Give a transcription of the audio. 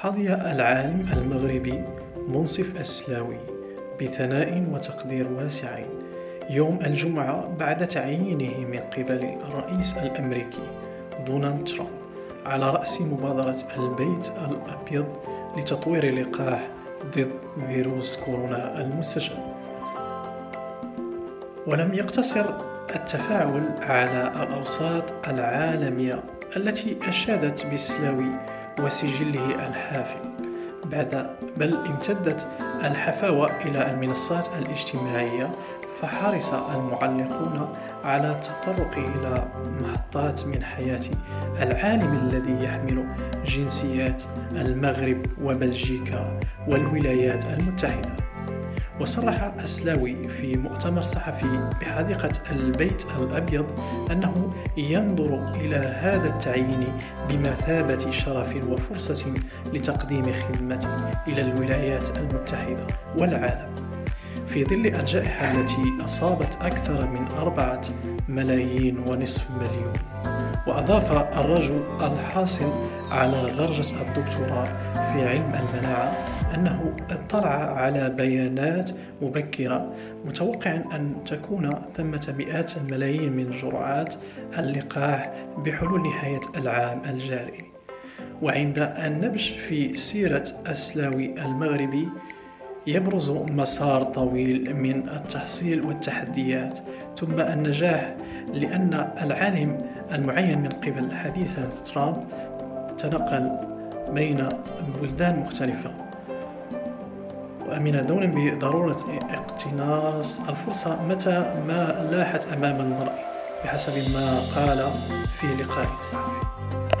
حظي العالم المغربي منصف السلاوي بثناء وتقدير واسعين يوم الجمعة بعد تعيينه من قبل الرئيس الأمريكي دونالد ترامب على رأس مبادرة البيت الأبيض لتطوير لقاح ضد فيروس كورونا المستجد. ولم يقتصر التفاعل على الأوساط العالمية التي أشادت بالسلاوي وسجله الحافل بعد بل امتدت الحفاوة إلى المنصات الاجتماعية فحرص المعلقون على التطرق إلى محطات من حياة العالم الذي يحمل جنسيات المغرب وبلجيكا والولايات المتحدة. وصرح أسلاوي في مؤتمر صحفي بحديقة البيت الأبيض أنه ينظر إلى هذا التعيين بمثابة شرف وفرصة لتقديم خدمة إلى الولايات المتحدة والعالم. في ظل الجائحة التي أصابت أكثر من أربعة ملايين ونصف مليون وأضاف الرجل الحاصل على درجة الدكتوراه في علم المناعة أنه اطلع على بيانات مبكرة متوقعا أن تكون ثمة مئات الملايين من جرعات اللقاح بحلول نهاية العام الجاري. وعند النبش في سيرة السلاوي المغربي يبرز مسار طويل من التحصيل والتحديات ثم النجاح لأن العالم المعين من قبل حديثة ترامب تنقل بين بلدان مختلفة. وأمن دولا بضرورة اقتناص الفرصة متى ما لاحت أمام المرء بحسب ما قال في لقاء صحفي.